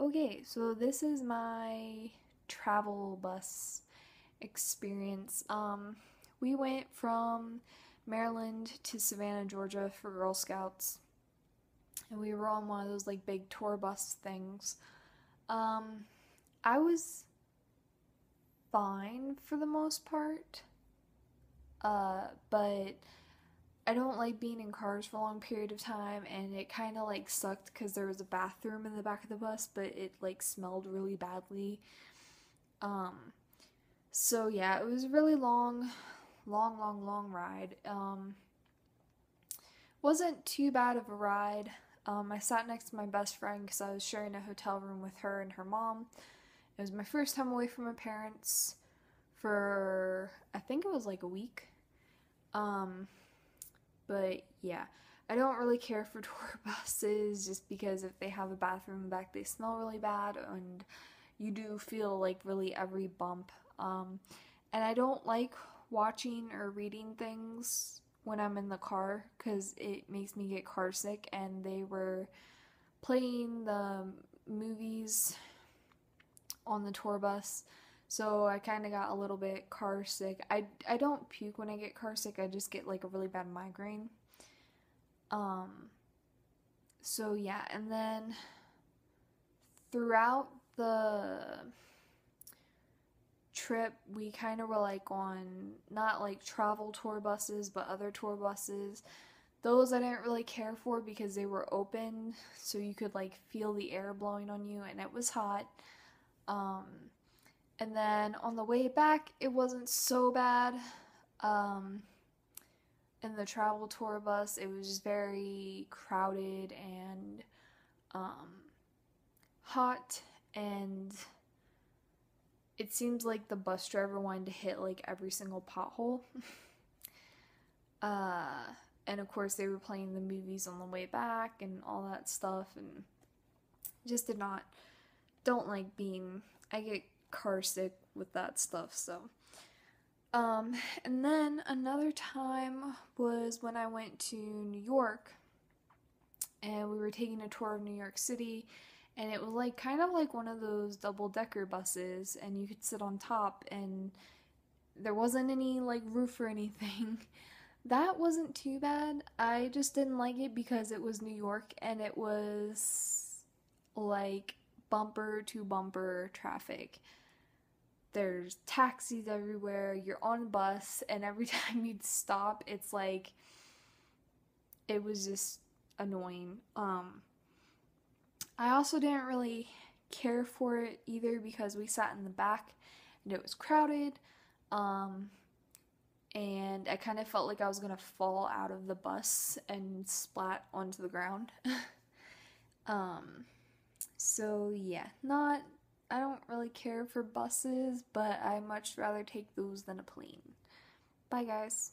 Okay, so this is my travel bus experience. Um, we went from Maryland to Savannah, Georgia for Girl Scouts, and we were on one of those like big tour bus things. Um, I was fine for the most part, uh, but I don't like being in cars for a long period of time, and it kind of like sucked because there was a bathroom in the back of the bus, but it like smelled really badly. Um, so yeah, it was a really long, long, long, long ride. Um, wasn't too bad of a ride. Um, I sat next to my best friend because I was sharing a hotel room with her and her mom. It was my first time away from my parents for I think it was like a week. Um, but yeah, I don't really care for tour buses just because if they have a bathroom back, they smell really bad and you do feel like really every bump. Um, and I don't like watching or reading things when I'm in the car because it makes me get car sick. And they were playing the movies on the tour bus. So I kind of got a little bit car sick. I, I don't puke when I get car sick. I just get like a really bad migraine. Um so yeah, and then throughout the trip we kind of were like on not like travel tour buses but other tour buses those I didn't really care for because they were open so you could like feel the air blowing on you and it was hot um and then on the way back, it wasn't so bad. Um, in the travel tour bus, it was just very crowded and um, hot, and it seems like the bus driver wanted to hit like every single pothole. uh, and of course, they were playing the movies on the way back and all that stuff, and just did not don't like being. I get car sick with that stuff, so. Um, and then another time was when I went to New York and we were taking a tour of New York City and it was like kind of like one of those double decker buses and you could sit on top and there wasn't any like roof or anything. That wasn't too bad. I just didn't like it because it was New York and it was like bumper to bumper traffic there's taxis everywhere, you're on a bus, and every time you'd stop, it's like it was just annoying. Um I also didn't really care for it either because we sat in the back and it was crowded. Um and I kind of felt like I was to fall out of the bus and splat onto the ground. um so yeah, not I don't really care for buses, but I much rather take those than a plane. Bye, guys.